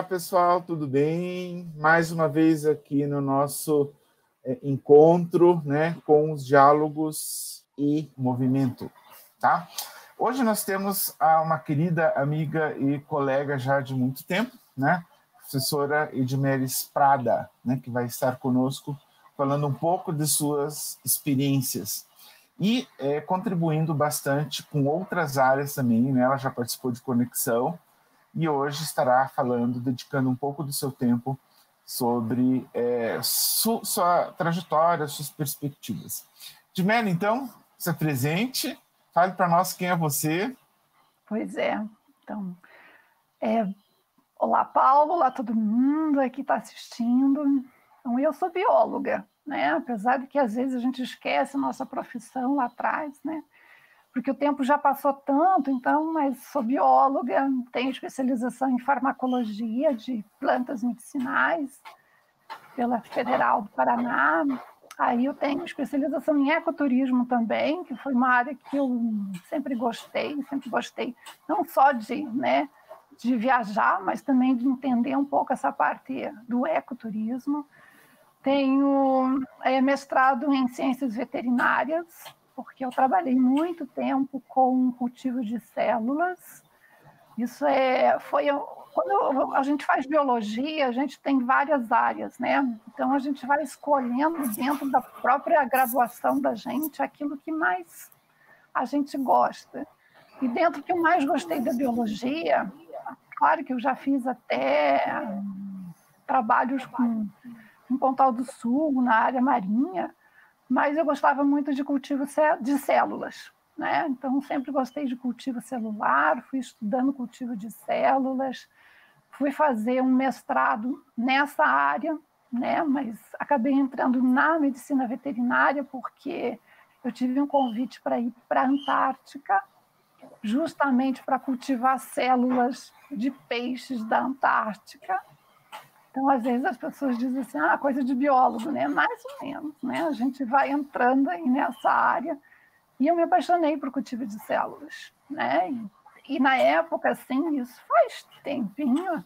Olá, pessoal, tudo bem? Mais uma vez aqui no nosso é, encontro né, com os diálogos e movimento, tá? Hoje nós temos uma querida amiga e colega já de muito tempo, né? Professora Edmeres Prada, né, que vai estar conosco falando um pouco de suas experiências e é, contribuindo bastante com outras áreas também, né? Ela já participou de conexão e hoje estará falando, dedicando um pouco do seu tempo sobre é, su, sua trajetória, suas perspectivas. Dimela, então, se apresente, fale para nós quem é você. Pois é, então, é, olá Paulo, olá todo mundo aqui está assistindo. Então, eu sou bióloga, né? Apesar de que às vezes a gente esquece a nossa profissão lá atrás, né? Porque o tempo já passou tanto, então, mas sou bióloga, tenho especialização em farmacologia de plantas medicinais pela Federal do Paraná. Aí eu tenho especialização em ecoturismo também, que foi uma área que eu sempre gostei, sempre gostei, não só de, né, de viajar, mas também de entender um pouco essa parte do ecoturismo. Tenho é, mestrado em ciências veterinárias, porque eu trabalhei muito tempo com cultivo de células. Isso é, foi quando a gente faz biologia, a gente tem várias áreas, né? Então a gente vai escolhendo dentro da própria graduação da gente aquilo que mais a gente gosta. E dentro que eu mais gostei da biologia, claro que eu já fiz até trabalhos com em Pontal do Sul, na área marinha, mas eu gostava muito de cultivo de células. Né? Então, sempre gostei de cultivo celular, fui estudando cultivo de células, fui fazer um mestrado nessa área, né? mas acabei entrando na medicina veterinária porque eu tive um convite para ir para a Antártica, justamente para cultivar células de peixes da Antártica. Então, às vezes as pessoas dizem assim, ah, coisa de biólogo, né? Mais ou menos, né? A gente vai entrando aí nessa área e eu me apaixonei por cultivo de células, né? E, e na época, assim, isso faz tempinho,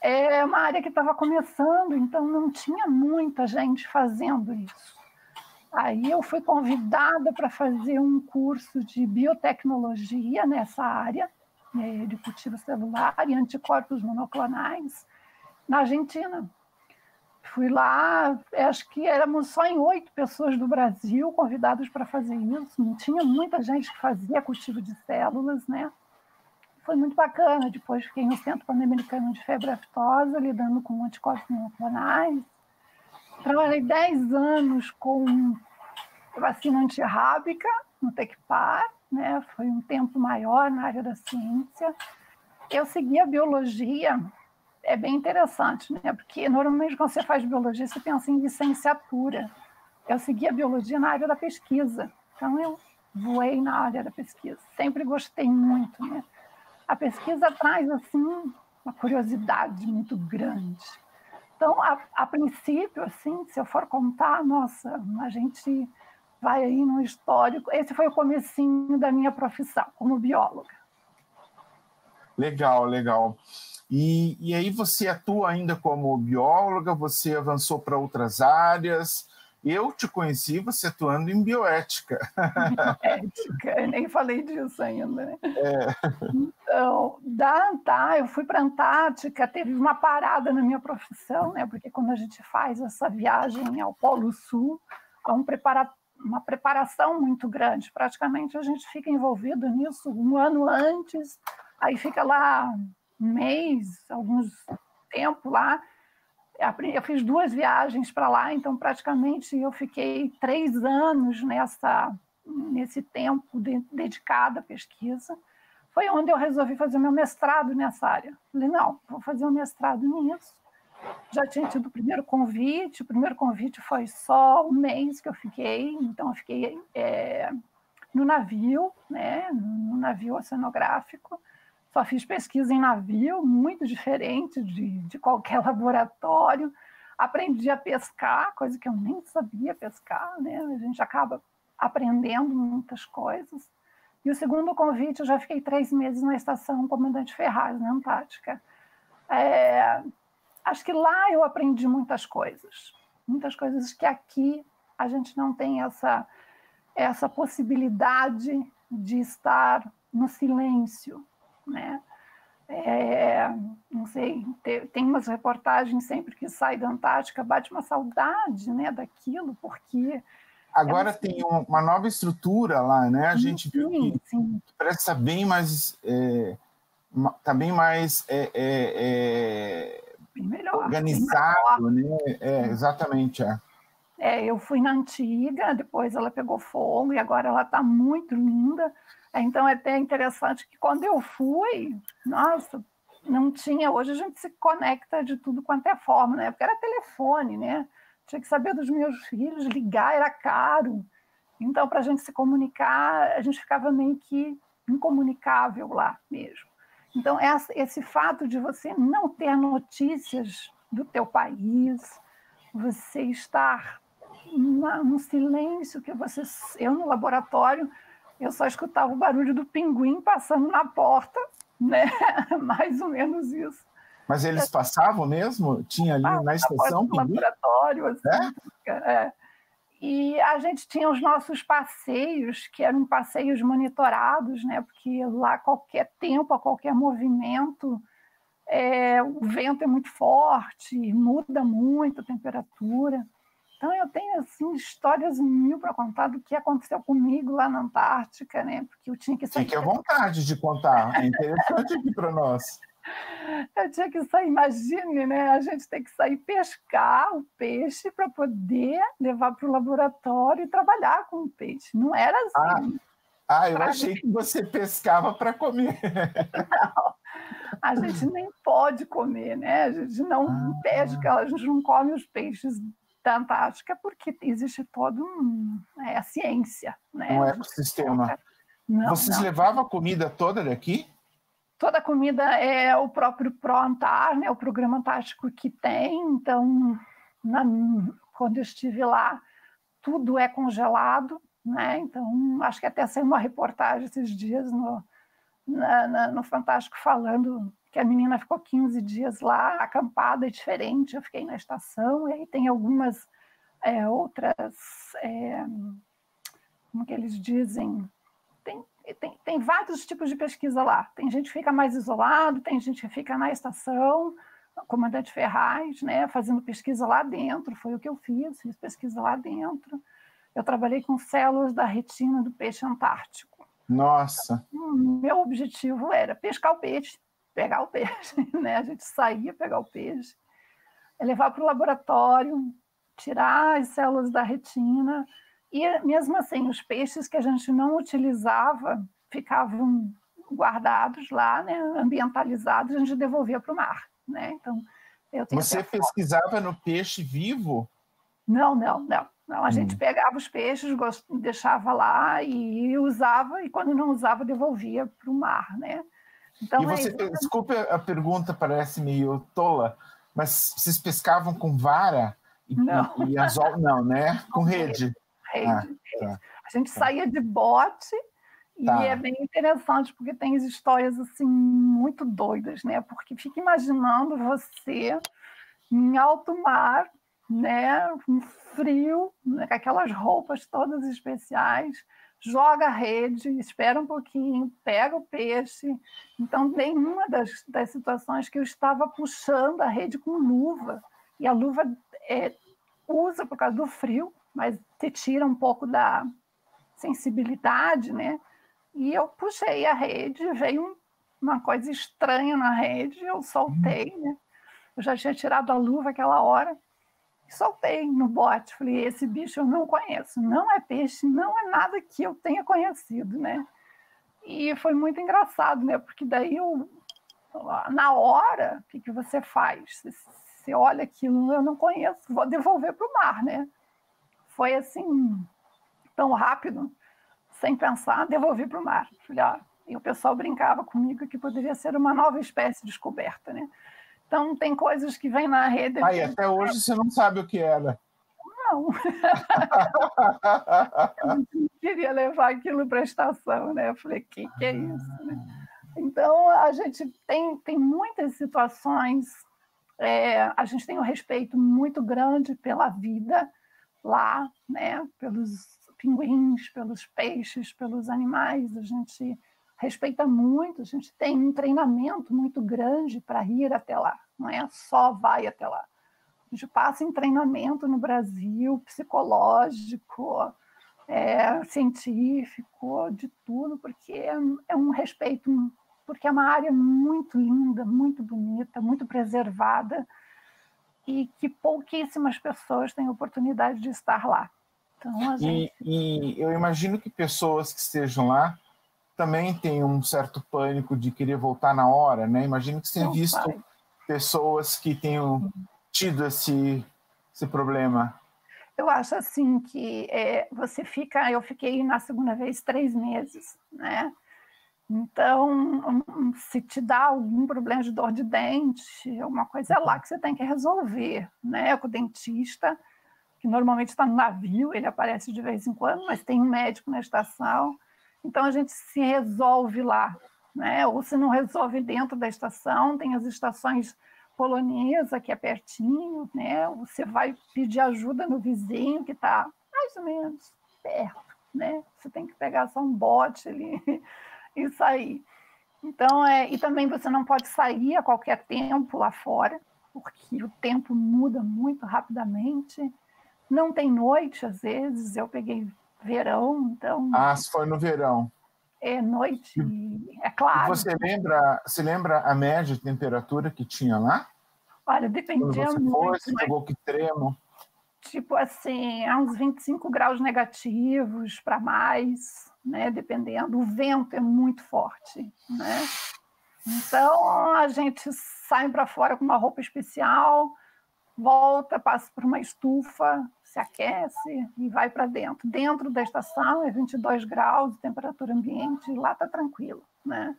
é uma área que estava começando, então não tinha muita gente fazendo isso. Aí eu fui convidada para fazer um curso de biotecnologia nessa área, né, de cultivo celular e anticorpos monoclonais, na Argentina. Fui lá, acho que éramos só em oito pessoas do Brasil convidadas para fazer isso. Não tinha muita gente que fazia cultivo de células, né? Foi muito bacana. Depois fiquei no Centro Pan-Americano de Febre Aftosa, lidando com anticorpos monoclonais. Trabalhei dez anos com vacina antirrábica no Tecpar, né? Foi um tempo maior na área da ciência. Eu segui a biologia é bem interessante, né? Porque normalmente quando você faz biologia, você pensa em licenciatura. Eu segui a biologia na área da pesquisa, então eu voei na área da pesquisa. Sempre gostei muito, né? A pesquisa traz assim uma curiosidade muito grande. Então, a, a princípio, assim, se eu for contar, nossa, a gente vai aí no histórico. Esse foi o comecinho da minha profissão como bióloga. Legal, legal. E, e aí você atua ainda como bióloga, você avançou para outras áreas. Eu te conheci você atuando em bioética. Bioética, nem falei disso ainda. Né? É. Então, da Antártica, eu fui para a Antártica, teve uma parada na minha profissão, né? porque quando a gente faz essa viagem ao Polo Sul, há um prepara uma preparação muito grande. Praticamente a gente fica envolvido nisso um ano antes, aí fica lá mês, alguns tempo lá. Eu fiz duas viagens para lá, então praticamente eu fiquei três anos nessa nesse tempo de, dedicado à pesquisa. Foi onde eu resolvi fazer meu mestrado nessa área. Falei, não, vou fazer um mestrado nisso. Já tinha tido o primeiro convite, o primeiro convite foi só um mês que eu fiquei, então eu fiquei é, no navio, né, no navio oceanográfico, só fiz pesquisa em navio, muito diferente de, de qualquer laboratório. Aprendi a pescar, coisa que eu nem sabia pescar, né? A gente acaba aprendendo muitas coisas. E o segundo convite, eu já fiquei três meses na estação Comandante Ferraz, na Antártica. É, acho que lá eu aprendi muitas coisas, muitas coisas que aqui a gente não tem essa, essa possibilidade de estar no silêncio, né? É, não sei, tem umas reportagens sempre que sai da Antártica, bate uma saudade né, daquilo, porque. Agora é tem uma nova estrutura lá, né? A sim, gente viu que, sim. parece estar tá bem mais. É, tá bem mais. É, é, é bem melhor, organizado, bem né? É, exatamente. É. É, eu fui na antiga, depois ela pegou fogo e agora ela está muito linda. Então é até interessante que quando eu fui, nossa, não tinha. Hoje a gente se conecta de tudo quanto é forma, né? Porque era telefone, né? Tinha que saber dos meus filhos, ligar era caro. Então, para a gente se comunicar, a gente ficava meio que incomunicável lá mesmo. Então, esse fato de você não ter notícias do teu país, você estar num silêncio que você... Eu, no laboratório, eu só escutava o barulho do pinguim passando na porta, né? Mais ou menos isso. Mas eles passavam mesmo? Tinha ali ah, na estação pinguim? laboratório, assim, é? é. E a gente tinha os nossos passeios, que eram passeios monitorados, né? Porque lá qualquer tempo, a qualquer movimento, é, o vento é muito forte, muda muito a temperatura. Então eu tenho assim histórias mil para contar do que aconteceu comigo lá na Antártica, né? Porque eu tinha que sair. Fique à vontade de contar, é interessante aqui para nós. Eu tinha que sair, imagine, né? A gente tem que sair pescar o peixe para poder levar para o laboratório e trabalhar com o peixe. Não era assim. Ah, ah eu achei que você pescava para comer. Não, a gente nem pode comer, né? A gente não ah, pesca, a gente não come os peixes da Antártica porque existe todo um, é, a ciência, né? Um ecossistema. Não, Vocês não. levavam a comida toda daqui? Toda a comida é o próprio ProAntar, né? O programa antártico que tem. Então, na, quando eu estive lá, tudo é congelado, né? Então, acho que até saiu uma reportagem esses dias no, na, na, no Fantástico falando que a menina ficou 15 dias lá, acampada, é diferente. Eu fiquei na estação, e aí tem algumas é, outras, é, como que eles dizem, tem, tem, tem vários tipos de pesquisa lá. Tem gente que fica mais isolado, tem gente que fica na estação, comandante Ferraz, né, fazendo pesquisa lá dentro, foi o que eu fiz, fiz pesquisa lá dentro. Eu trabalhei com células da retina do peixe antártico. Nossa! Então, meu objetivo era pescar o peixe, pegar o peixe, né? A gente saía pegar o peixe, levar para o laboratório, tirar as células da retina e mesmo assim os peixes que a gente não utilizava ficavam guardados lá, né? Ambientalizados, a gente devolvia para o mar, né? Então você pesquisava no peixe vivo? Não, não, não. Não, a hum. gente pegava os peixes, deixava lá e usava, e quando não usava, devolvia para o mar, né? Então, e você, é desculpe a pergunta, parece meio tola, mas vocês pescavam com vara e, não. e, e anzol? Não, né? Com rede. Rede. Ah, tá. A gente tá. saía de bote e tá. é bem interessante porque tem histórias assim muito doidas, né? Porque fica imaginando você em alto mar, né? Um frio, né? com aquelas roupas todas especiais joga a rede, espera um pouquinho, pega o peixe. Então, tem uma das, das situações que eu estava puxando a rede com luva, e a luva é, usa por causa do frio, mas te tira um pouco da sensibilidade, né? E eu puxei a rede, veio uma coisa estranha na rede, eu soltei, né? Eu já tinha tirado a luva aquela hora, soltei no bote. Falei, esse bicho eu não conheço, não é peixe, não é nada que eu tenha conhecido, né? E foi muito engraçado, né? Porque daí eu, na hora, o que, que você faz? Você olha aquilo, eu não conheço, vou devolver para o mar, né? Foi assim, tão rápido, sem pensar, devolvi para o mar. Falei, ah, e o pessoal brincava comigo que poderia ser uma nova espécie descoberta, né? Então, tem coisas que vêm na rede. Aí, até hoje você não sabe o que era. Não. eu queria levar aquilo para a estação, né? Eu falei, que que é isso? Né? Então, a gente tem, tem muitas situações, é, a gente tem um respeito muito grande pela vida lá, né? pelos pinguins, pelos peixes, pelos animais, a gente respeita muito, a gente tem um treinamento muito grande para ir até lá, não é só vai até lá. A gente passa em treinamento no Brasil, psicológico, é, científico, de tudo, porque é, é um respeito porque é uma área muito linda, muito bonita, muito preservada e que pouquíssimas pessoas têm oportunidade de estar lá. Então, gente... e, e eu imagino que pessoas que estejam lá também têm um certo pânico de querer voltar na hora, né? Imagino que você tenha visto pai. pessoas que tenham tido esse, esse problema. Eu acho assim que é, você fica, eu fiquei na segunda vez três meses, né? Então, se te dá algum problema de dor de dente, alguma coisa é lá que você tem que resolver, né? Com o dentista, que normalmente está no navio, ele aparece de vez em quando, mas tem um médico na estação. Então, a gente se resolve lá, né? Ou se não resolve dentro da estação, tem as estações polonesa, que é pertinho, né? Você vai pedir ajuda no vizinho, que está mais ou menos perto, né? Você tem que pegar só um bote ali e sair. Então, é, e também você não pode sair a qualquer tempo lá fora, porque o tempo muda muito rapidamente. Não tem noite, às vezes. Eu peguei verão, então. Ah, se foi no verão. É noite, é claro. Você lembra, se lembra a média de temperatura que tinha lá? Olha, dependia Quando você muito. Foi, você pegou que tremo? Tipo assim, a uns 25 graus negativos para mais né? Dependendo, o vento é muito forte, né? Então a gente sai para fora com uma roupa especial, volta, passa por uma estufa, se aquece e vai para dentro. Dentro da estação é 22 graus, temperatura ambiente, lá está tranquilo, né?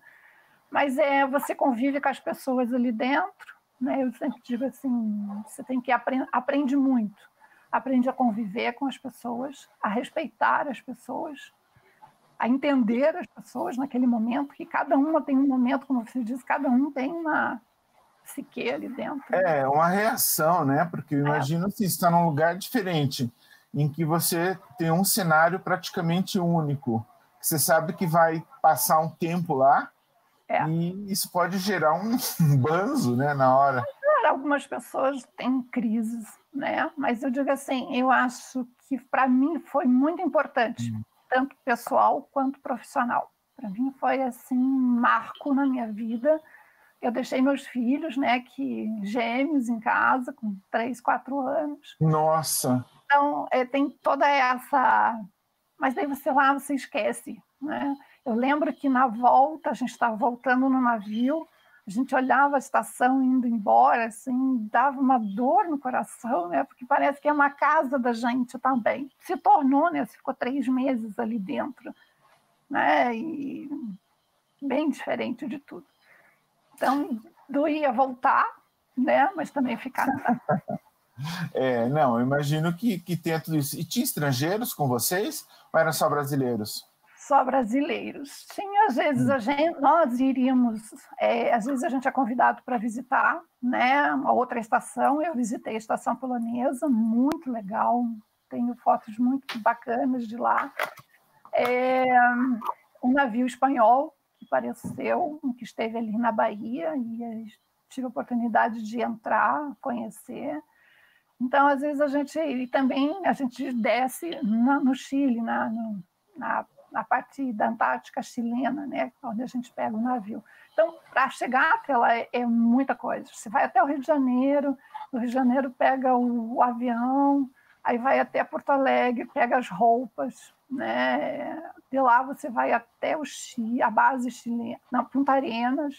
Mas é, você convive com as pessoas ali dentro, né? Eu sempre digo assim, você tem que aprender, aprende muito, aprende a conviver com as pessoas, a respeitar as pessoas, a entender as pessoas naquele momento, que cada uma tem um momento, como você disse, cada um tem uma psique ali dentro. É, uma reação, né? Porque imagina é. se está num lugar diferente, em que você tem um cenário praticamente único. Você sabe que vai passar um tempo lá é. e isso pode gerar um banzo, né, na hora. Algumas pessoas têm crises, né? Mas eu digo assim, eu acho que para mim foi muito importante. Hum tanto pessoal quanto profissional. Para mim foi assim um marco na minha vida. Eu deixei meus filhos, né, que gêmeos em casa com três, quatro anos. Nossa. Então é, tem toda essa, mas daí você lá você esquece, né? Eu lembro que na volta a gente estava voltando no navio a gente olhava a estação indo embora, assim, dava uma dor no coração, né? Porque parece que é uma casa da gente também. Se tornou, né? Ficou três meses ali dentro, né? E bem diferente de tudo. Então, doía voltar, né? Mas também ficar. é, não, eu imagino que, que tenha tudo isso. E tinha estrangeiros com vocês ou eram só brasileiros? só brasileiros. Sim, às vezes a gente, nós iríamos, é, às vezes a gente é convidado para visitar, né, uma outra estação. Eu visitei a estação polonesa, muito legal. Tenho fotos muito bacanas de lá. É, um navio espanhol apareceu, que esteve ali na Bahia e tive a oportunidade de entrar, conhecer. Então, às vezes a gente e também a gente desce na, no Chile, na, no, na na parte da Antártica chilena, né, onde a gente pega o navio. Então, para chegar até lá é, é, muita coisa. Você vai até o Rio de Janeiro, no Rio de Janeiro pega o, o avião, aí vai até Porto Alegre, pega as roupas, né? De lá você vai até o Chile, a base chilena, na Punta Arenas,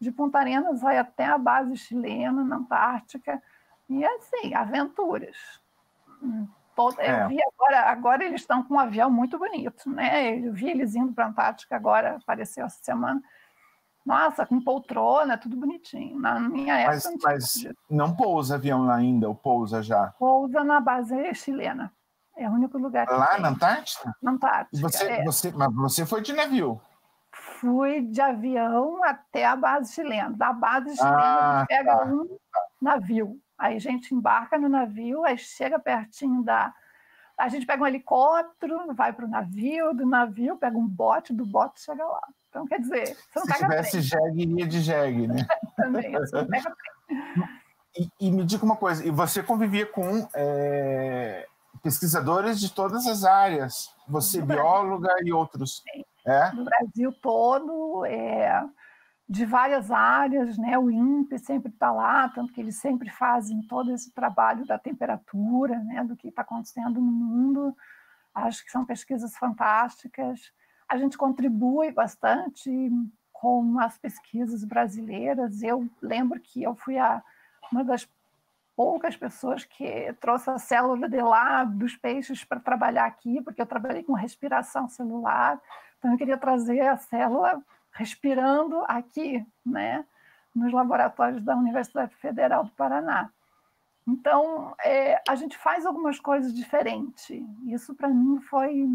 de Punta Arenas vai até a base chilena, na Antártica, e assim, aventuras. Todo, é. Eu vi agora, agora eles estão com um avião muito bonito, né? Eu vi eles indo para a Antártica agora, apareceu essa semana. Nossa, com poltrona, tudo bonitinho. Na minha época. Mas, não, mas não pousa avião lá ainda, ou pousa já? Pousa na base chilena. É o único lugar Lá na Antártica? Na Antártica. você, é. você, mas você foi de navio? fui de avião até a base chilena. Da base chilena, ah, a gente pega tá. um navio. Aí a gente embarca no navio, aí chega pertinho da. A gente pega um helicóptero, vai para o navio, do navio pega um bote, do bote chega lá. Então, quer dizer, você não Se pega tivesse jegue, iria de jegue, né? Também, você não pega e, e, me diga uma coisa, e você convivia com é, pesquisadores de todas as áreas, você bióloga e outros. É? No Brasil todo, é, de várias áreas, né? O INPE sempre está lá, tanto que eles sempre fazem todo esse trabalho da temperatura, né? Do que está acontecendo no mundo. Acho que são pesquisas fantásticas. A gente contribui bastante com as pesquisas brasileiras. Eu lembro que eu fui a, uma das poucas pessoas que trouxe a célula de lá dos peixes para trabalhar aqui, porque eu trabalhei com respiração celular. Então, eu queria trazer a célula respirando aqui, né, nos laboratórios da Universidade Federal do Paraná. Então, é, a gente faz algumas coisas diferentes. Isso, para mim, foi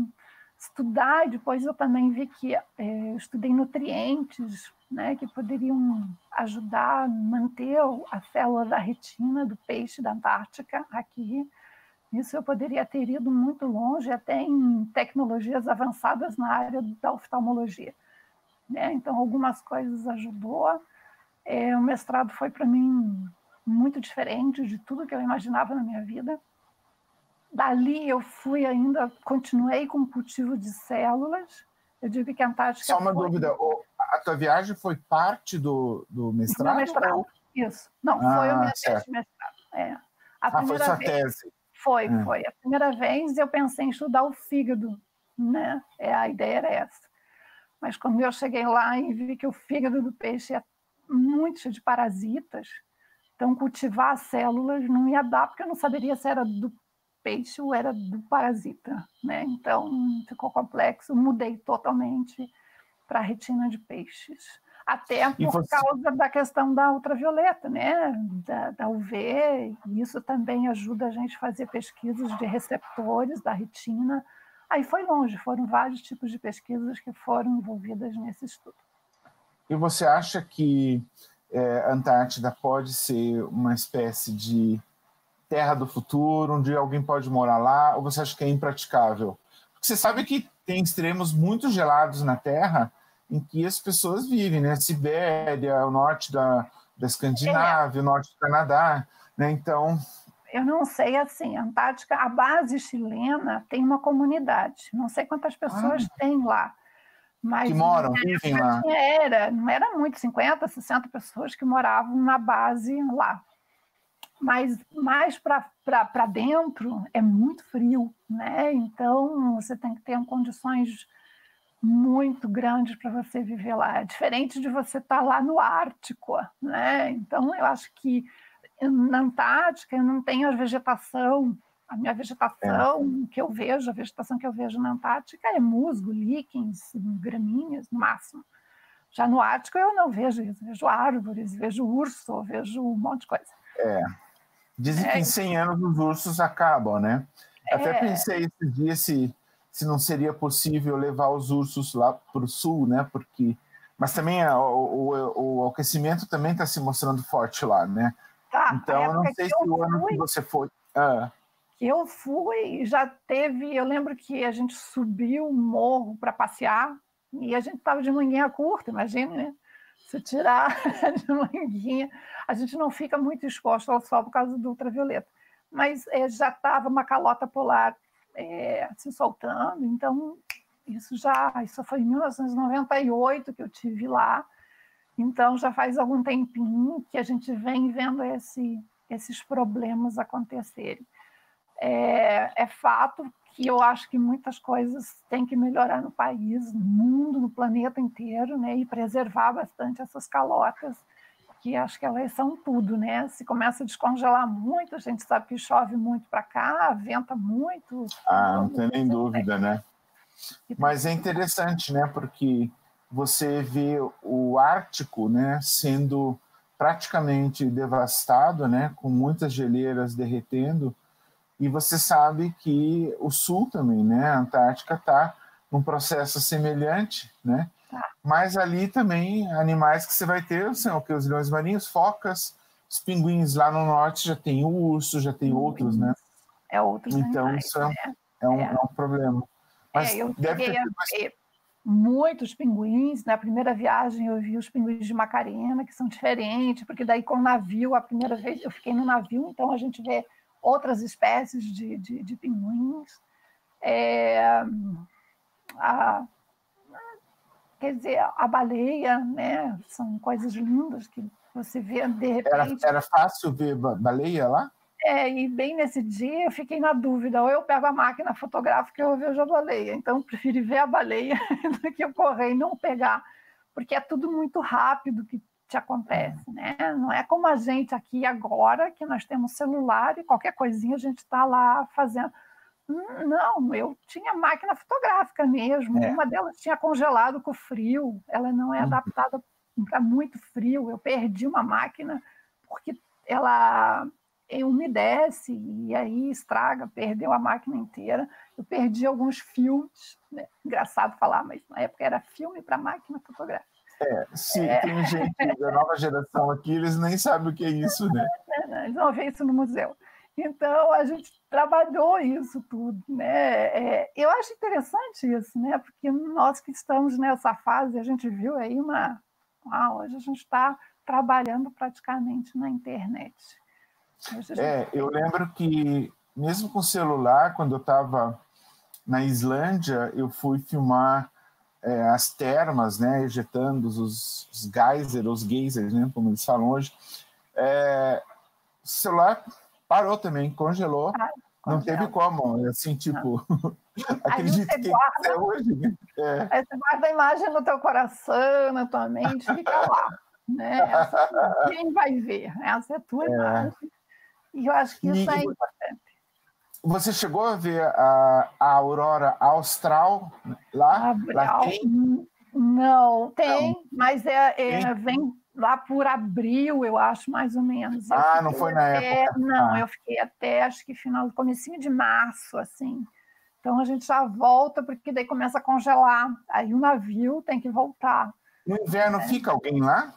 estudar. Depois, eu também vi que é, estudei nutrientes né, que poderiam ajudar a manter a célula da retina do peixe da Antártica aqui isso eu poderia ter ido muito longe, até em tecnologias avançadas na área da oftalmologia. Né? Então, algumas coisas ajudou. É, o mestrado foi para mim muito diferente de tudo que eu imaginava na minha vida. Dali eu fui ainda, continuei com o cultivo de células. Eu digo que a Antártica. Só uma foi... dúvida: a tua viagem foi parte do, do mestrado? Do mestrado, ou... isso. Não, ah, foi o meu mestrado. É. A ah, foi sua vez... tese. Foi, é. foi. A primeira vez eu pensei em estudar o fígado, né? É, a ideia era essa. Mas quando eu cheguei lá e vi que o fígado do peixe é muito cheio de parasitas, então cultivar as células não ia dar, porque eu não saberia se era do peixe era do parasita, né? Então ficou complexo, mudei totalmente para a retina de peixes até por você... causa da questão da ultravioleta, né? Da, da UV, isso também ajuda a gente a fazer pesquisas de receptores da retina. Aí foi longe, foram vários tipos de pesquisas que foram envolvidas nesse estudo. E você acha que é, a Antártida pode ser uma espécie de terra do futuro, onde alguém pode morar lá, ou você acha que é impraticável? Porque você sabe que tem extremos muito gelados na Terra, em que as pessoas vivem, né? Sibéria, o norte da, da Escandinávia, é. o norte do Canadá, né? Então... Eu não sei, assim, a Antártica, a base chilena tem uma comunidade, não sei quantas pessoas ah. tem lá, mas... Que moram, vivem lá. Era, não era muito, 50, 60 pessoas que moravam na base lá. Mas mais para dentro é muito frio, né? Então você tem que ter condições muito grandes para você viver lá. É diferente de você estar tá lá no Ártico, né? Então, eu acho que na Antártica eu não tenho a vegetação, a minha vegetação é. que eu vejo, a vegetação que eu vejo na Antártica é musgo, líquens, graminhas, no máximo. Já no Ártico eu não vejo isso, vejo árvores, vejo urso, vejo um monte de coisa. É. Dizem é. que em 100 anos os ursos acabam, né? Até é. pensei esses dias se se não seria possível levar os ursos lá para o sul, né? Porque, mas também o, o, o aquecimento também está se mostrando forte lá, né? Tá, então, eu não sei se o ano que você foi. Ah. Eu fui, já teve. Eu lembro que a gente subiu um morro para passear e a gente estava de manguinha curta, imagina, né? Se tirar de manguinha, a gente não fica muito exposto ao sol por causa do ultravioleta. Mas é, já estava uma calota polar é, se soltando. Então, isso já, isso foi em 1998 que eu tive lá. Então, já faz algum tempinho que a gente vem vendo esse, esses problemas acontecerem. É, é fato que eu acho que muitas coisas têm que melhorar no país, no mundo, no planeta inteiro, né, e preservar bastante essas calotas que acho que elas são tudo, né? Se começa a descongelar muito, a gente sabe que chove muito para cá, venta muito. Ah, não tem nem dúvida, né? Mas é interessante, né? Porque você vê o Ártico, né, sendo praticamente devastado, né, com muitas geleiras derretendo, e você sabe que o Sul também, né, a Antártica está num processo semelhante, né? Tá. Mas ali também, animais que você vai ter são o que? Os leões marinhos, focas, os pinguins lá no norte já tem o urso, já tem outros, né? É outros Então animais, isso é, né? é, um, É. é um problema. Mas é, eu deve ter a ver muitos pinguins. Na primeira viagem eu vi os pinguins de Macarena, que são diferentes, porque daí com o navio, a primeira vez eu fiquei no navio, então a gente vê outras espécies de, de, de pinguins. É, a- quer dizer, a baleia, né? São coisas lindas que você vê de Era, repente. era fácil ver ba- baleia lá? É, e bem nesse dia eu fiquei na dúvida, ou eu pego a máquina fotográfica ou eu vejo a baleia. Então eu preferi ver a baleia do que eu correr e não pegar, porque é tudo muito rápido que te acontece, né? Não é como a gente aqui agora, que nós temos celular e qualquer coisinha a gente está lá fazendo. Hum, Não, eu tinha máquina fotográfica mesmo. É. Uma delas tinha congelado com frio, ela não é Uhum. adaptada para muito frio. Eu perdi uma máquina porque ela umedece e aí estraga, perdeu a máquina inteira. Eu perdi alguns filmes, né? engraçado falar, mas na época era filme para máquina fotográfica. Se tem gente da nova geração aqui, eles nem sabem o que é isso, né? Eles vão ver isso no museu. Então a gente trabalhou isso tudo, né? É, eu acho interessante isso, né? Porque nós que estamos nessa fase, a gente viu aí uma, ah, hoje a gente está trabalhando praticamente na internet. Gente É, eu lembro que, mesmo com celular, quando eu estava na Islândia, eu fui filmar é, as termas, né, ejetando os, os geysers, os geysers, né, como eles falam hoje. É, o celular parou também, congelou, não congela. teve como, assim, tipo, acredito você que guarda. até hoje, né? É. Aí você guarda a imagem no teu coração, na tua mente, fica lá. Né? Essa, quem vai ver? Essa é a tua imagem. E eu acho que isso E- é importante. Você chegou a ver a, a aurora austral lá? lá Abril, tem? hum, Não, tem, mas é, é- Tem? vem lá por abril, eu acho, mais ou menos. Eu Ah, não foi na até- época. Não, Ah. eu fiquei até, acho que final, comecinho de março, assim. Então a gente já volta, porque daí começa a congelar. Aí o navio tem que voltar. No inverno fica alguém lá?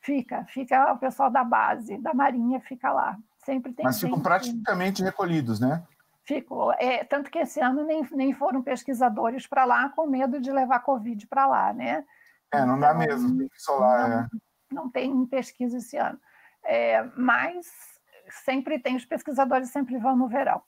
Fica, fica o pessoal da base, da Marinha fica lá. Sempre tem Mas ficam praticamente recolhidos, né? Ficou. É, tanto que esse ano nem, nem foram pesquisadores para lá com medo de levar Covid para lá, né? É, não dá Então, mesmo, tem que isolar. não, é. não tem pesquisa esse ano. É, mas sempre tem, os pesquisadores sempre vão no verão.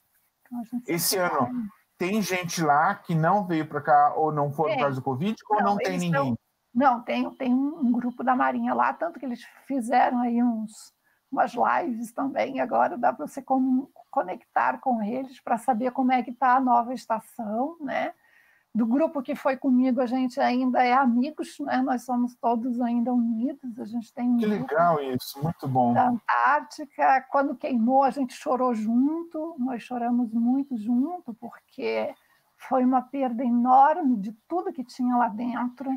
Então, Esse vai. ano, tem gente lá que não veio para cá ou não foi por Tem. causa do Covid ou Não, não, tem ninguém? Não, tem, tem um, um grupo da Marinha lá, tanto que eles fizeram aí uns, umas lives também. Agora dá para você com- conectar com eles para saber como é que está a nova estação, né? Do grupo que foi comigo, a gente ainda é amigos, né? Nós somos todos ainda unidos. A gente tem um Que legal isso, muito bom. da Antártica. Quando queimou, a gente chorou junto, nós choramos muito junto, porque foi uma perda enorme de tudo que tinha lá dentro.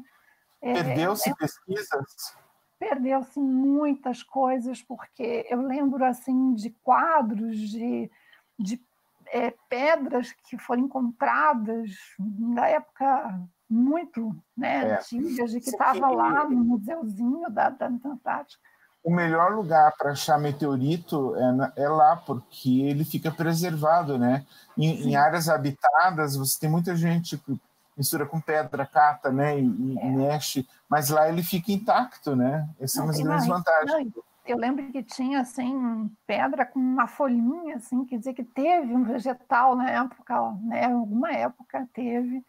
É, Perdeu-se pesquisas? Perdeu-se muitas coisas, porque eu lembro assim de quadros, de, de é, pedras que foram encontradas na época muito né, É. antigas, de que estava lá no museuzinho da, da Antártica. O melhor lugar para achar meteorito é, é lá, porque ele fica preservado, né? Em, em áreas habitadas, você tem muita gente que mistura com pedra, cata, né? E, e É. mexe, mas lá ele fica intacto, né? Essa é Não, uma das grandes vantagens. Eu lembro que tinha assim pedra com uma folhinha, assim, quer dizer que teve um vegetal na época, né? Alguma época teve.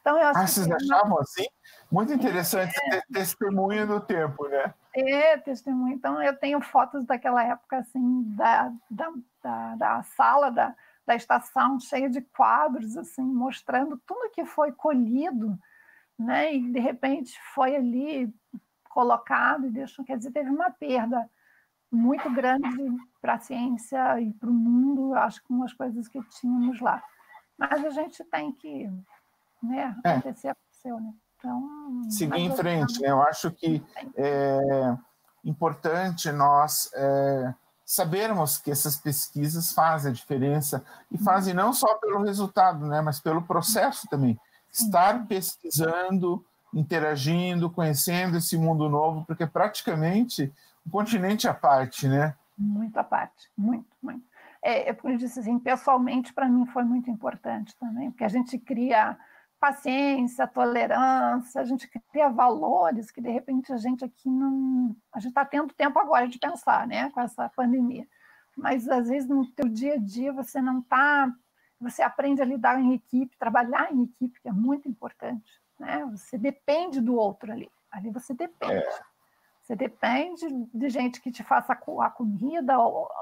Então eu acho Ah, vocês uma- achavam assim? Muito interessante ter testemunho do tempo, né? É, testemunho. Então, eu tenho fotos daquela época, assim, da, da, da, da sala da, da estação cheia de quadros, assim, mostrando tudo que foi colhido, né? E, de repente, foi ali colocado e deixou... Quer dizer, teve uma perda muito grande para a ciência e para o mundo, acho que com as coisas que tínhamos lá. Mas a gente tem que... Né? É. Acontecer, aconteceu, né? Então, Seguir em frente, né? Eu acho que é importante nós é, sabermos que essas pesquisas fazem a diferença e fazem não só pelo resultado, né? Mas pelo processo também. Estar pesquisando, interagindo, conhecendo esse mundo novo, porque praticamente um continente à parte, né? Muito à parte, muito, muito. É, é eu disse assim, pessoalmente para mim foi muito importante também, porque a gente cria paciência, tolerância, a gente cria valores que de repente a gente aqui não, a gente está tendo tempo agora de pensar, né, com essa pandemia. Mas às vezes no teu dia a dia você não está, você aprende a lidar em equipe, trabalhar em equipe, que é muito importante, né? Você depende do outro ali, ali você depende. É. Você depende de gente que te faça a comida.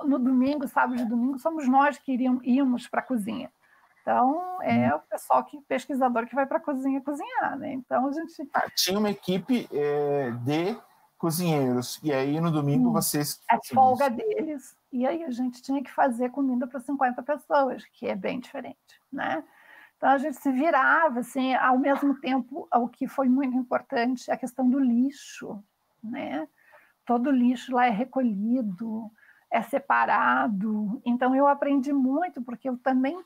No domingo, sábado e domingo, somos nós que iríamos, íamos para a cozinha. Então, é hum. o pessoal que pesquisador que vai para a cozinha cozinhar, né? Então, a gente... Ah, tinha uma equipe é, de cozinheiros, e aí no domingo hum. vocês... É folga isso. deles, e aí a gente tinha que fazer comida para 50 pessoas, que é bem diferente, né? Então, a gente se virava, assim, ao mesmo tempo, o que foi muito importante, a questão do lixo, né? Todo lixo lá é recolhido, é separado. Então eu aprendi muito porque eu também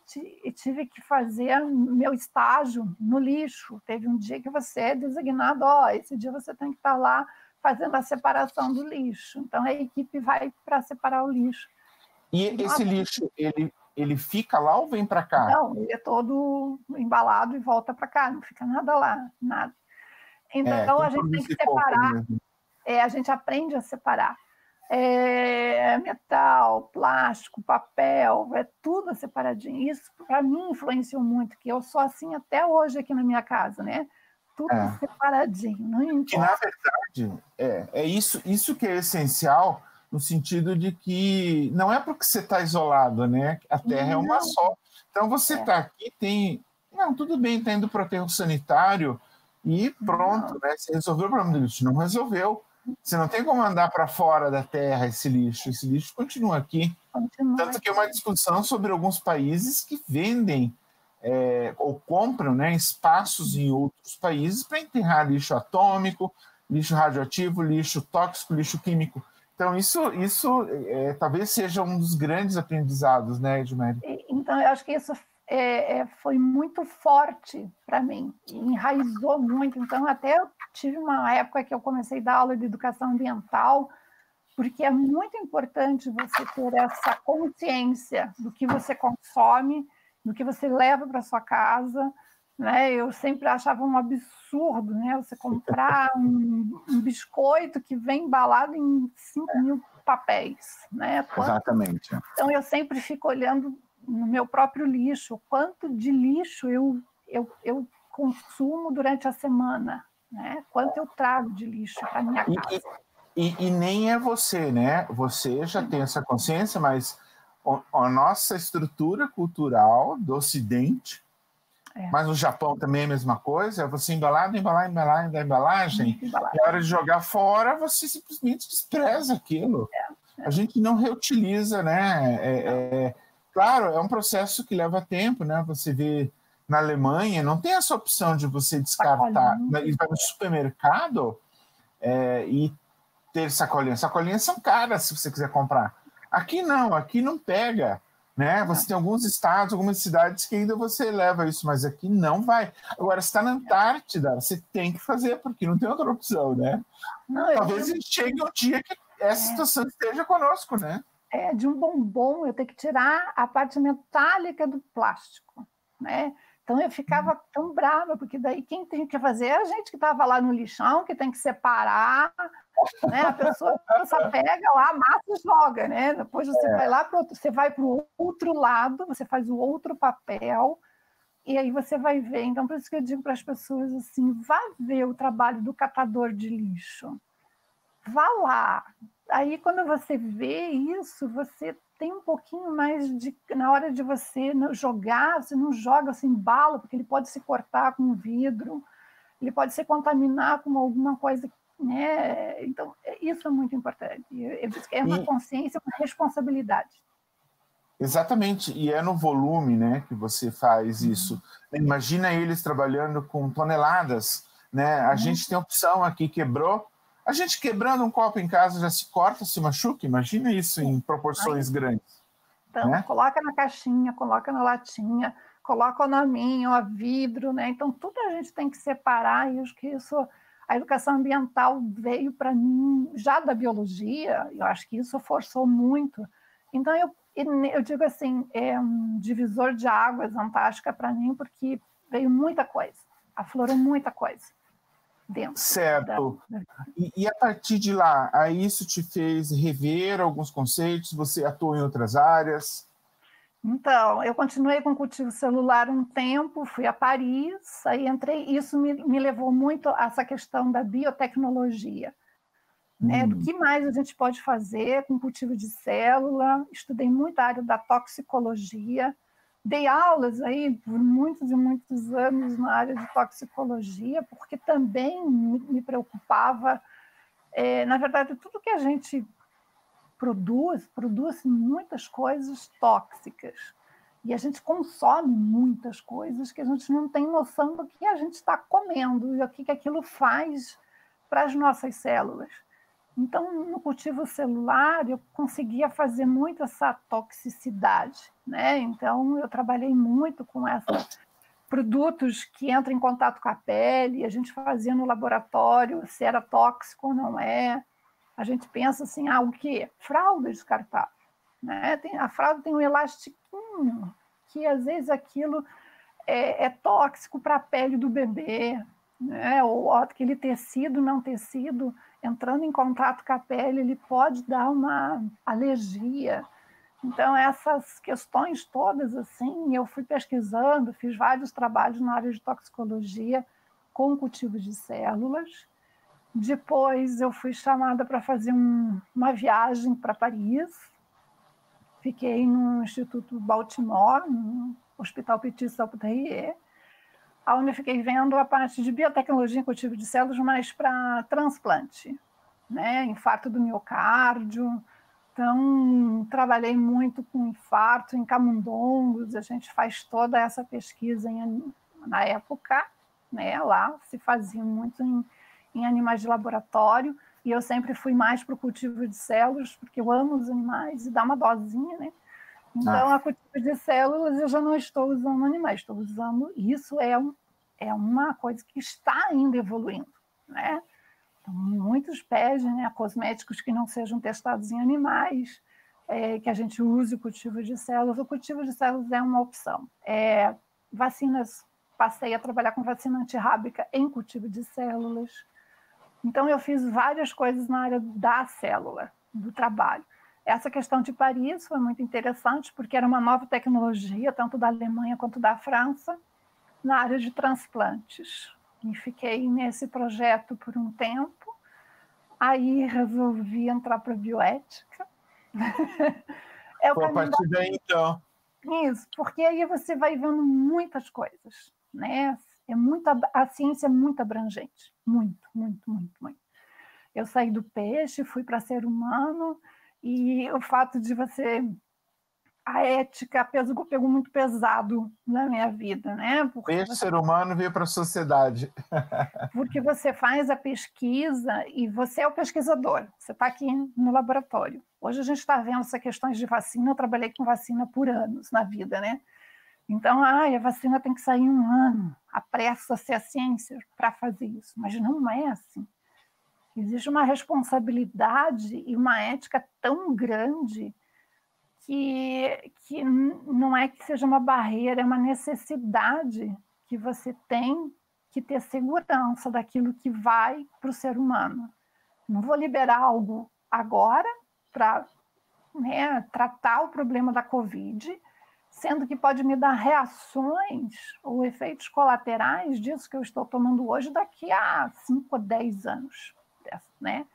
tive que fazer meu estágio no lixo. Teve um dia que você é designado, ó, oh, esse dia você tem que estar lá fazendo a separação do lixo. Então a equipe vai para separar o lixo. E esse lixo, ele ele fica lá ou vem para cá? Não, ele é todo embalado e volta para cá, não fica nada lá, nada. Então é, a gente tem que separar. É, a gente aprende a separar. É, metal, plástico, papel, é tudo separadinho. Isso para mim influenciou muito, que eu sou assim até hoje aqui na minha casa, né? Tudo é. separadinho, não importa. Que na verdade é, é isso, isso que é essencial no sentido de que não é porque você está isolado, né? A Terra não. é uma só. Então você está é. aqui, tem. Não, tudo bem, está indo para o aterro sanitário e pronto, não. né? Você resolveu o problema do lixo. Não resolveu. Você não tem como andar para fora da Terra esse lixo. Esse lixo continua aqui. Continua Tanto que é uma discussão sobre alguns países que vendem é, ou compram né, espaços em outros países para enterrar lixo atômico, lixo radioativo, lixo tóxico, lixo químico. Então, isso, isso é, talvez seja um dos grandes aprendizados, né, Edmere? Então, eu acho que isso é, é, foi muito forte para mim, enraizou muito. Então, até eu tive uma época que eu comecei a dar aula de educação ambiental, porque é muito importante você ter essa consciência do que você consome, do que você leva para sua casa. Né? Eu sempre achava um absurdo né? você comprar um, um biscoito que vem embalado em 5 mil papéis. Né? Exatamente. Então, eu sempre fico olhando no meu próprio lixo, quanto de lixo eu, eu, eu consumo durante a semana, né? Quanto eu trago de lixo para minha casa. E, e, e, nem é você, né? Você já tem essa consciência, mas a nossa estrutura cultural do Ocidente, é. mas no Japão também é a mesma coisa, é você embalar, embalar, embalar, da embalagem, embalagem. e a hora de jogar fora, você simplesmente despreza aquilo. É. É. A gente não reutiliza, né? Claro, é um processo que leva tempo, né? Você vê na Alemanha, não tem essa opção de você descartar. Né? Ir para o supermercado é, e ter sacolinhas. Sacolinhas são caras se você quiser comprar. Aqui não, aqui não pega. Né? Você tem alguns estados, algumas cidades que ainda você leva isso, mas aqui não vai. Agora, se está na Antártida, você tem que fazer, porque não tem outra opção, né? Não, Talvez eu... chegue um dia que essa é. situação esteja conosco, né? É, de um bombom, eu tenho que tirar a parte metálica do plástico, né? Então eu ficava uhum. tão brava, porque daí quem tem que fazer é a gente que estava lá no lixão, que tem que separar, né? A pessoa só pega lá, mata e joga, né? Depois você é. vai lá para você vai para o outro lado, você faz o outro papel, e aí você vai ver. Então, por isso que eu digo para as pessoas assim: vá ver o trabalho do catador de lixo. Vá lá, aí quando você vê isso, você tem um pouquinho mais de. Na hora de você jogar, você não joga assim, bala, porque ele pode se cortar com vidro, ele pode se contaminar com alguma coisa. Né? Então, isso é muito importante. É uma e... consciência com responsabilidade. Exatamente, e é no volume né, que você faz uhum. isso. Imagina eles trabalhando com toneladas. Né? A uhum. gente tem opção aqui, quebrou, a gente quebrando um copo em casa já se corta, se machuca. Imagina isso em proporções Aí. grandes. Então, né? coloca na caixinha, coloca na latinha, coloca o nominho, a vidro, né? Então, tudo a gente tem que separar, e acho que isso, a educação ambiental veio para mim já da biologia, eu acho que isso forçou muito. Então, eu, eu digo assim, é um divisor de águas Antártica para mim, porque veio muita coisa, aflorou muita coisa dentro. Certo. Da... E, e, a partir de lá, aí isso te fez rever alguns conceitos? Você atuou em outras áreas? Então, eu continuei com cultivo celular um tempo, fui a Paris, aí entrei. Isso me, me levou muito a essa questão da biotecnologia. Né? Hum. Do que mais a gente pode fazer com cultivo de célula? Estudei muito a área da toxicologia dei aulas aí por muitos e muitos anos na área de toxicologia, porque também me preocupava. É, na verdade, tudo que a gente produz, produz muitas coisas tóxicas. E a gente consome muitas coisas que a gente não tem noção do que a gente está comendo e o que, que aquilo faz para as nossas células. Então, no cultivo celular, eu conseguia fazer muito essa toxicidade, né? Então, eu trabalhei muito com esses produtos que entram em contato com a pele, a gente fazia no laboratório se era tóxico ou não é. A gente pensa assim, ah, o quê? Fralda descartável. Né? Tem, a fralda tem um elastiquinho, que às vezes aquilo é, é tóxico para a pele do bebê, né? ou aquele tecido não tecido entrando em contato com a pele, ele pode dar uma alergia. Então, essas questões todas, assim, eu fui pesquisando, fiz vários trabalhos na área de toxicologia com cultivo de células. Depois, eu fui chamada para fazer um, uma viagem para Paris. Fiquei no Instituto Baltimore, no Hospital Petit Salpêtrière, onde eu fiquei vendo a parte de biotecnologia em cultivo de células, mas para transplante, né? infarto do miocárdio. Então, trabalhei muito com infarto em camundongos, a gente faz toda essa pesquisa em, na época, né? lá se fazia muito em, em animais de laboratório, e eu sempre fui mais para o cultivo de células, porque eu amo os animais e dá uma dosinha, né? Então, ah. a cultura de células eu já não estou usando animais, estou usando. Isso é, um, é uma coisa que está ainda evoluindo, né? Então, muitos pedem né, cosméticos que não sejam testados em animais, é, que a gente use o cultivo de células. O cultivo de células é uma opção. É, vacinas, passei a trabalhar com vacina antirrábica em cultivo de células. Então, eu fiz várias coisas na área da célula, do trabalho. Essa questão de Paris foi muito interessante, porque era uma nova tecnologia, tanto da Alemanha quanto da França, na área de transplantes. E fiquei nesse projeto por um tempo. Aí resolvi entrar para a bioética. é a partir daí, então. Isso, porque aí você vai vendo muitas coisas, né? É muito, a ciência é muito abrangente, muito, muito, muito, muito. Eu saí do peixe, fui para ser humano, e o fato de você a ética pegou, pegou muito pesado na minha vida, né? Porque Esse você, ser humano veio para a sociedade. porque você faz a pesquisa e você é o pesquisador. Você está aqui no laboratório. Hoje a gente está vendo essas questões de vacina. Eu trabalhei com vacina por anos na vida, né? Então, ai, a vacina tem que sair um ano. Apressa-se a ciência para fazer isso. Mas não é assim. Existe uma responsabilidade e uma ética tão grande que, que não é que seja uma barreira, é uma necessidade que você tem que ter segurança daquilo que vai para o ser humano. Não vou liberar algo agora para né, tratar o problema da Covid, sendo que pode me dar reações ou efeitos colaterais disso que eu estou tomando hoje daqui a 5 ou 10 anos né?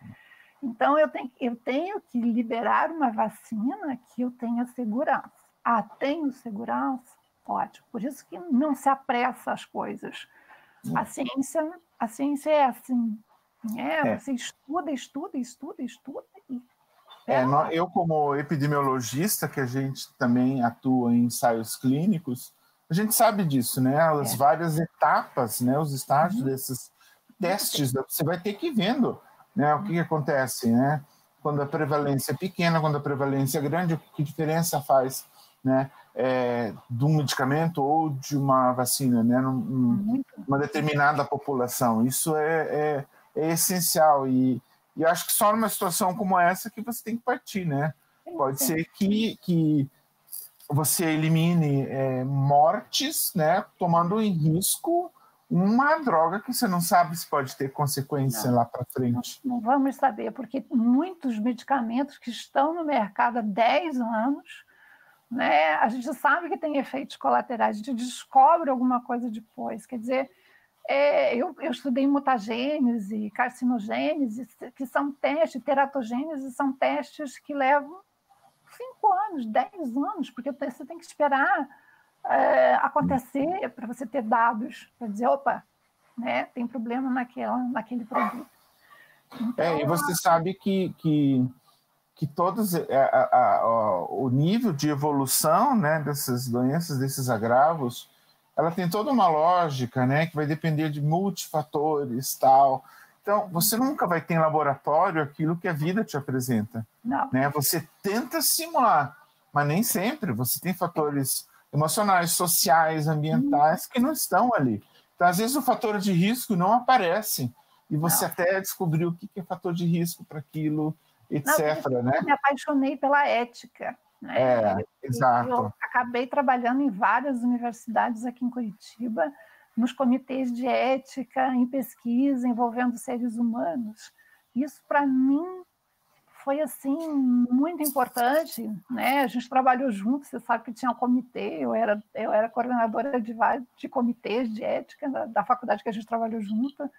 Então, eu tenho, eu tenho que liberar uma vacina que eu tenha segurança. Ah, tenho segurança? Ótimo. Por isso que não se apressa as coisas. A ciência, a ciência é assim. É, é. Você estuda, estuda, estuda, estuda e é, eu, como epidemiologista, que a gente também atua em ensaios clínicos, a gente sabe disso, né? As é. várias etapas, né? Os estágios uhum. desses testes, você vai ter que ir vendo né? O que, que acontece? Né? Quando a prevalência é pequena, quando a prevalência é grande, que diferença faz? Né? é, de um medicamento ou de uma vacina, né? Num, uma determinada população. Isso é, é, é essencial e, e acho que só numa situação como essa que você tem que partir, né? Pode ser que, que você elimine é, mortes, né? Tomando em risco uma droga que você não sabe se pode ter consequência não, lá para frente. Não, não, vamos saber, porque muitos medicamentos que estão no mercado há 10 anos, né, a gente sabe que tem efeitos colaterais, a gente descobre alguma coisa depois. Quer dizer, é, eu, eu, estudei mutagênese, carcinogênese, que são testes, teratogênese, são testes que levam 5 anos, 10 anos, porque você tem que esperar é, acontecer para você ter dados para dizer, opa, né, tem problema naquela, naquele produto. Então, é, e você sabe que, que, que todos é, a, a, a, o nível de evolução né, dessas doenças, desses agravos, ela tem toda uma lógica, né, que vai depender de multifatores, tal. Então, você nunca vai ter em laboratório aquilo que a vida te apresenta. Não. Né? Você tenta simular, mas nem sempre. Você tem fatores emocionais, sociais, ambientais que não estão ali. Então, às vezes, o fator de risco não aparece e você não. até descobriu o que é fator de risco para aquilo, etc. Não, né? Me apaixonei pela ética. Né? É, eu, exato. Eu acabei trabalhando em várias universidades aqui em Curitiba, nos comitês de ética, em pesquisa envolvendo seres humanos. Isso, para mim, foi assim muito importante, né? A gente trabalhou junto, você sabe que tinha um comitê, eu era eu era coordenadora de vários de comitês de ética da, da faculdade que a gente trabalhou junto.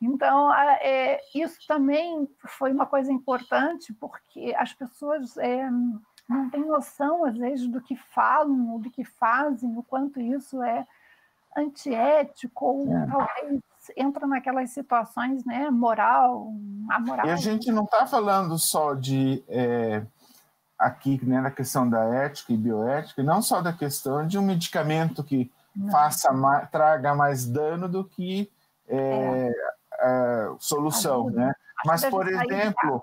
Então, é, isso também foi uma coisa importante, porque as pessoas é, não têm noção, às vezes, do que falam ou do que fazem, o quanto isso é antiético, ou é. talvez entra naquelas situações, né, moral, amoral. E a gente não está falando só de é, aqui, né, na questão da ética e bioética, não só da questão de um medicamento que não. faça mais, traga mais dano do que é, é. solução, né? Mas por exemplo,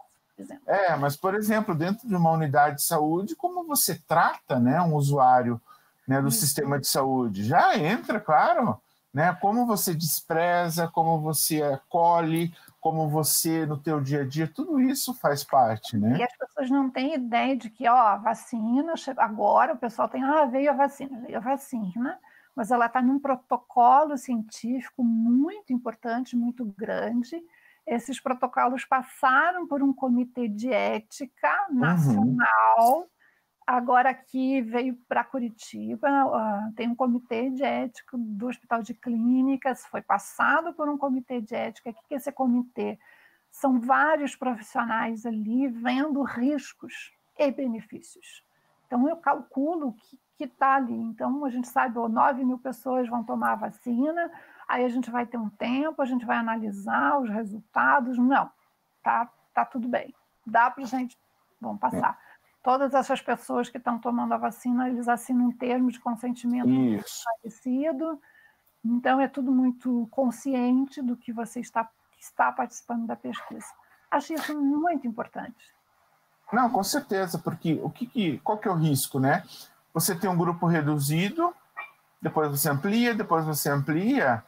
é, mas por exemplo, dentro de uma unidade de saúde, como você trata, né, um usuário né, do Isso. sistema de saúde? Já entra, claro, né? Como você despreza, como você acolhe, como você no teu dia a dia, tudo isso faz parte, né? E as pessoas não têm ideia de que, ó, vacina, agora o pessoal tem, ah, veio a vacina, veio a vacina, mas ela está num protocolo científico muito importante, muito grande. Esses protocolos passaram por um comitê de ética uhum. nacional, uhum. Agora aqui veio para Curitiba, tem um comitê de ética do Hospital de Clínicas, foi passado por um comitê de ética. O que é esse comitê? São vários profissionais ali vendo riscos e benefícios. Então, eu calculo que está ali. Então, a gente sabe, oh, 9 mil pessoas vão tomar a vacina, aí a gente vai ter um tempo, a gente vai analisar os resultados. Não, tá, tá tudo bem. Dá para a gente, vamos passar todas essas pessoas que estão tomando a vacina, eles assinam um termo de consentimento esclarecido. Então, é tudo muito consciente do que você está, está participando da pesquisa. Acho isso muito importante. Não, com certeza, porque o que, que qual que é o risco, né? Você tem um grupo reduzido, depois você amplia, depois você amplia.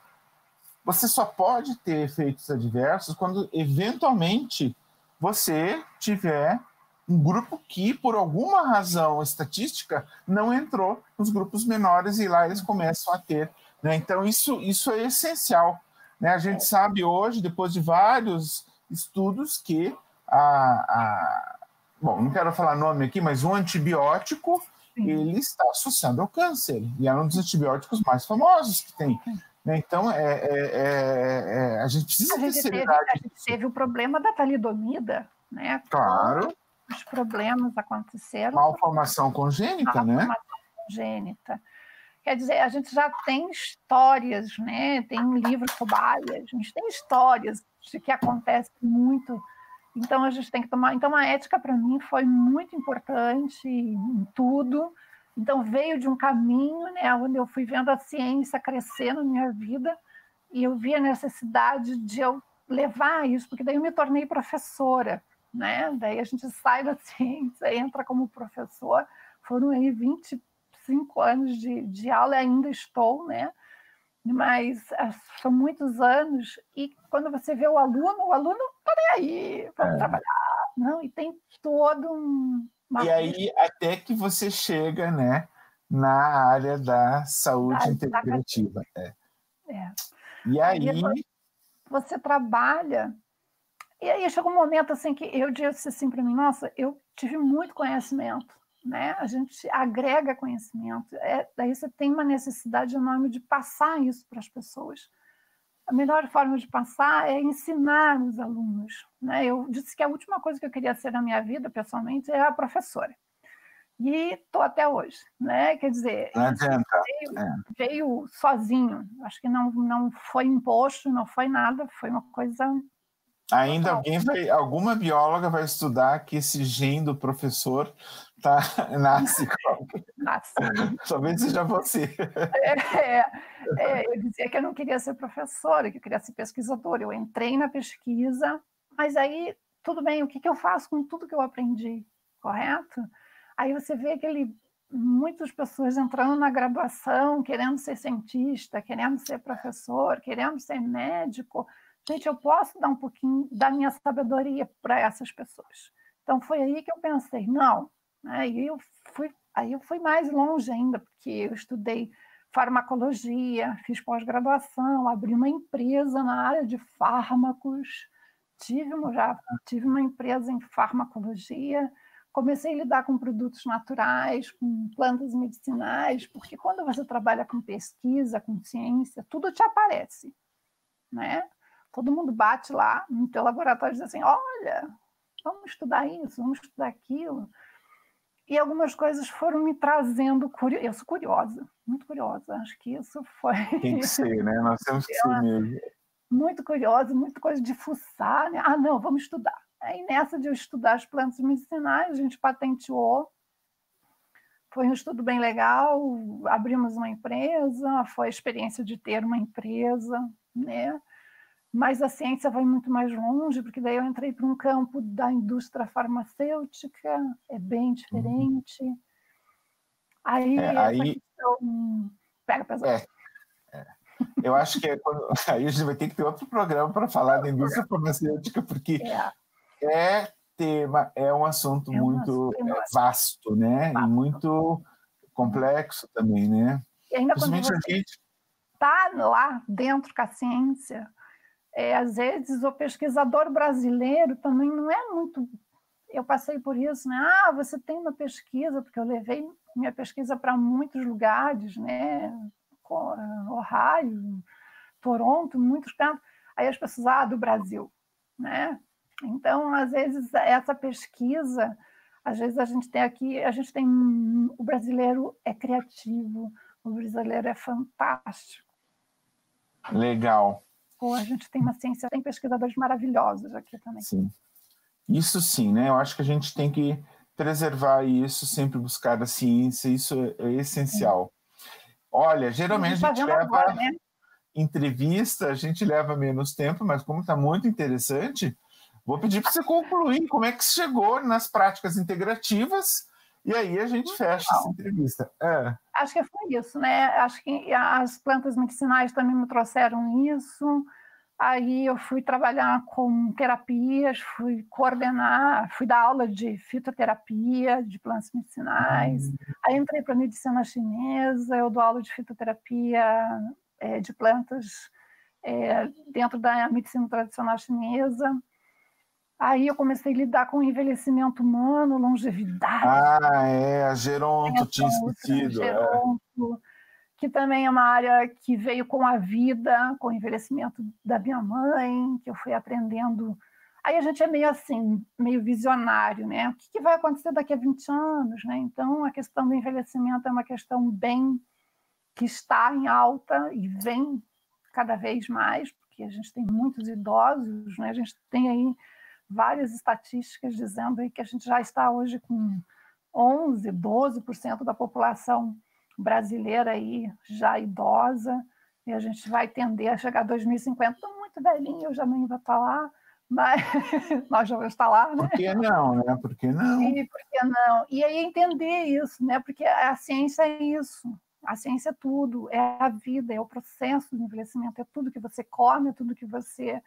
Você só pode ter efeitos adversos quando eventualmente você tiver um grupo que, por alguma razão estatística, não entrou nos grupos menores e lá eles começam a ter. Né? Então, isso, isso é essencial. Né? A gente sabe hoje, depois de vários estudos, que a, a bom, não quero falar nome aqui, mas um antibiótico Sim. ele está associado ao câncer e é um dos antibióticos mais famosos que tem. Né? Então, é, é, é, é, a gente precisa a gente ter seriedade. Teve, a gente teve o problema da talidomida, né? Claro os problemas aconteceram. Malformação congênita, né? Malformação congênita. Quer dizer, a gente já tem histórias, né? Tem um livro a gente tem histórias de que acontece muito. Então a gente tem que tomar. Então a ética para mim foi muito importante em tudo. Então veio de um caminho, né, onde eu fui vendo a ciência crescer na minha vida e eu vi a necessidade de eu levar isso, porque daí eu me tornei professora né? Daí a gente sai da ciência, entra como professor. Foram aí 26 cinco anos de, de aula e ainda estou, né? Mas ah, são muitos anos e quando você vê o aluno, o aluno, peraí, vamos é. trabalhar. Não, e tem todo um... E aí, até que você chega, né, na área da saúde da, integrativa. Da... É. é. E aí... aí você trabalha e aí chegou um momento assim que eu disse assim para mim, nossa, eu tive muito conhecimento, né? A gente agrega conhecimento. É, daí você tem uma necessidade enorme de passar isso para as pessoas. A melhor forma de passar é ensinar os alunos. Né? Eu disse que a última coisa que eu queria ser na minha vida, pessoalmente, é a professora. E estou até hoje, né? Quer dizer, veio, é. veio, sozinho. Acho que não, não foi imposto, não foi nada, foi uma coisa Ainda alguém vai, alguma bióloga vai estudar que esse gene do professor tá, nasce. nasce. Talvez seja você. É, é, é, eu dizia que eu não queria ser professora, que eu queria ser pesquisadora. Eu entrei na pesquisa, mas aí, tudo bem, o que, que eu faço com tudo que eu aprendi, correto? Aí você vê aquele muitas pessoas entrando na graduação, querendo ser cientista, querendo ser professor, querendo ser médico, gente, eu posso dar um pouquinho da minha sabedoria para essas pessoas. Então foi aí que eu pensei, não. Aí eu fui, aí eu fui mais longe ainda, porque eu estudei farmacologia, fiz pós-graduação, abri uma empresa na área de fármacos, tive já tive uma empresa em farmacologia, comecei a lidar com produtos naturais, com plantas medicinais, porque quando você trabalha com pesquisa, com ciência, tudo te aparece, né? Todo mundo bate lá no teu laboratório e diz assim, olha, vamos estudar isso, vamos estudar aquilo. E algumas coisas foram me trazendo, eu sou curiosa, muito curiosa, acho que isso foi... Tem que ser, né? Nós temos que ser mesmo. Muito curiosa, muita coisa de fuçar, né? Ah, não, vamos estudar. Aí nessa de eu estudar as plantas medicinais, a gente patenteou, foi um estudo bem legal, abrimos uma empresa, foi a experiência de ter uma empresa, né? Mas a ciência vai muito mais longe, porque daí eu entrei para um campo da indústria farmacêutica, é bem diferente. Uhum. Aí, é, aí... Questão... pega pesado. É, é. Eu acho que é quando... aí a gente vai ter que ter outro programa para falar da indústria farmacêutica, porque é, é tema, é um assunto muito é, vasto, né? Vasto. E muito complexo também, né? E ainda quando você está lá dentro com a ciência, é, às vezes o pesquisador brasileiro também não é muito. Eu passei por isso, né? Ah, você tem uma pesquisa, porque eu levei minha pesquisa para muitos lugares, né? Ohio, Toronto, muitos campos. Aí as pessoas, ah, do Brasil, né? Então, às vezes, essa pesquisa, às vezes a gente tem aqui, a gente tem. O brasileiro é criativo, o brasileiro é fantástico. Legal. Pô, a gente tem uma ciência, tem pesquisadores maravilhosos aqui também. Sim. Isso sim, né? Eu acho que a gente tem que preservar isso, sempre buscar a ciência, isso é, é essencial. Olha, geralmente a gente leva agora, né? entrevista, a gente leva menos tempo, mas como está muito interessante, vou pedir para você concluir como é que chegou nas práticas integrativas e aí a gente fecha essa entrevista. É. Acho que foi isso, né? Acho que as plantas medicinais também me trouxeram isso. Aí eu fui trabalhar com terapias, fui coordenar, fui dar aula de fitoterapia, de plantas medicinais. Uhum. Aí entrei para a medicina chinesa, eu dou aula de fitoterapia é, de plantas é, dentro da medicina tradicional chinesa. Aí eu comecei a lidar com o envelhecimento humano, longevidade. Ah, é, a Geronto tinha esquecido. É. Geronto, é. que também é uma área que veio com a vida, com o envelhecimento da minha mãe, que eu fui aprendendo. Aí a gente é meio assim, meio visionário, né? O que, que vai acontecer daqui a 20 anos, né? Então, a questão do envelhecimento é uma questão bem que está em alta e vem cada vez mais, porque a gente tem muitos idosos, né? A gente tem aí várias estatísticas dizendo aí que a gente já está hoje com 11, 12% da população brasileira aí já idosa, e a gente vai tender a chegar a 2050, estou muito velhinho, eu já nem vou estar lá, mas nós já vamos estar lá, né? Por que não, né? Por que não? E por que não? E aí entender isso, né? Porque a ciência é isso. A ciência é tudo, é a vida, é o processo do envelhecimento, é tudo que você come, é tudo que você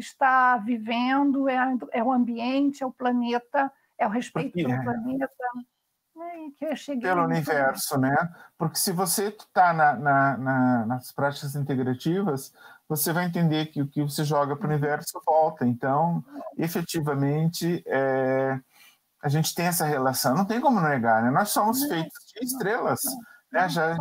está vivendo, é, é o ambiente, é o planeta, é o respeito Porque, pelo é. planeta. pelo universo, né? Porque se você está na, na, na, nas práticas integrativas, você vai entender que o que você joga para o universo volta. Então, efetivamente, é, a gente tem essa relação. Não tem como negar, né? Nós somos feitos de estrelas, né? Já,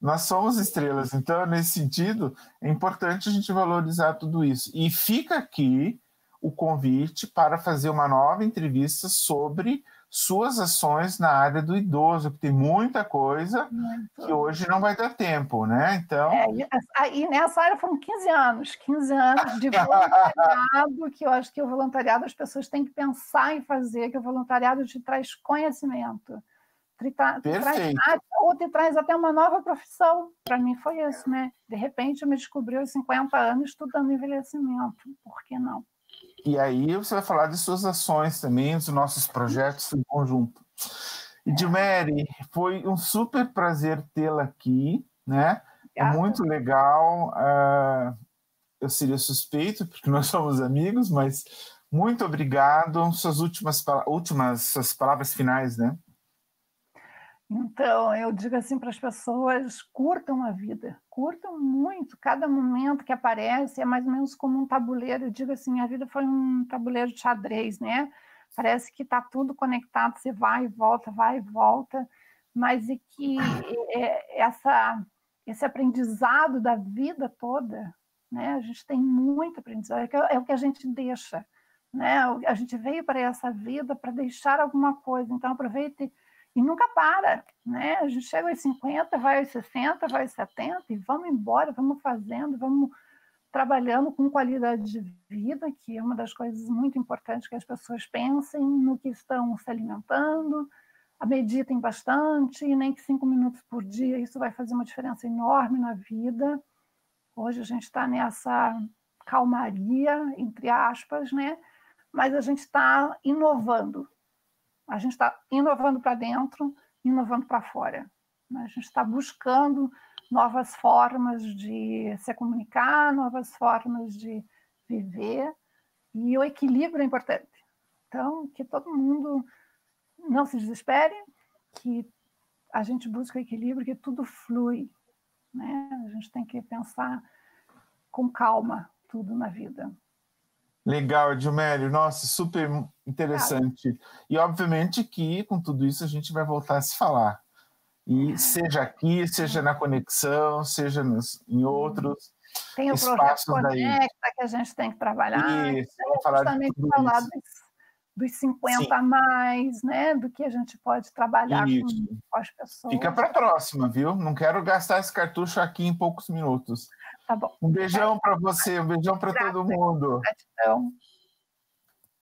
nós somos estrelas. Então, nesse sentido, é importante a gente valorizar tudo isso. E fica aqui o convite para fazer uma nova entrevista sobre suas ações na área do idoso, que tem muita coisa Muito. que hoje não vai dar tempo, né? Então. É, e nessa área foram 15 anos, 15 anos de voluntariado, que eu acho que o voluntariado as pessoas têm que pensar em fazer, que o voluntariado te traz conhecimento. Te, tra te traz, ou te traz até uma nova profissão. Para mim foi isso, né? De repente eu me descobri aos 50 anos estudando envelhecimento. Por que não? E aí você vai falar de suas ações também, dos nossos projetos em conjunto. E Dilmere, foi um super prazer tê-la aqui, né? É muito legal. Uh, eu seria suspeito, porque nós somos amigos, mas muito obrigado. Suas últimas, últimas suas palavras finais, né? Então, eu digo assim para as pessoas: curtam a vida, curtam muito. Cada momento que aparece é mais ou menos como um tabuleiro. Eu digo assim: a vida foi um tabuleiro de xadrez, né? Parece que está tudo conectado, você vai e volta, vai e volta, mas é que é, essa, esse aprendizado da vida toda, né? A gente tem muito aprendizado, é, é o que a gente deixa, né? A gente veio para essa vida para deixar alguma coisa, então aproveite e nunca para, né? A gente chega aos 50, vai aos 60, vai aos 70 e vamos embora, vamos fazendo, vamos trabalhando com qualidade de vida, que é uma das coisas muito importantes que as pessoas pensem no que estão se alimentando, meditem bastante, e nem que cinco minutos por dia, isso vai fazer uma diferença enorme na vida. Hoje a gente está nessa calmaria, entre aspas, né? Mas a gente está inovando, a gente está inovando para dentro, inovando para fora. Né? A gente está buscando novas formas de se comunicar, novas formas de viver, e o equilíbrio é importante. Então, que todo mundo não se desespere, que a gente busque o equilíbrio, que tudo flui. Né? A gente tem que pensar com calma tudo na vida. Legal, Edilmério. Nossa, super interessante. E obviamente que com tudo isso a gente vai voltar a se falar. E seja aqui, seja na conexão, seja nos, em outros. Tem o projeto Conecta daí. que a gente tem que trabalhar. Isso, vamos falar de tudo falar isso. Dos, dos 50 Sim. a mais, né? Do que a gente pode trabalhar com, com, as pessoas. Fica para a próxima, viu? Não quero gastar esse cartucho aqui em poucos minutos. Tá bom. Um beijão para você, um beijão para todo mundo. Gratidão.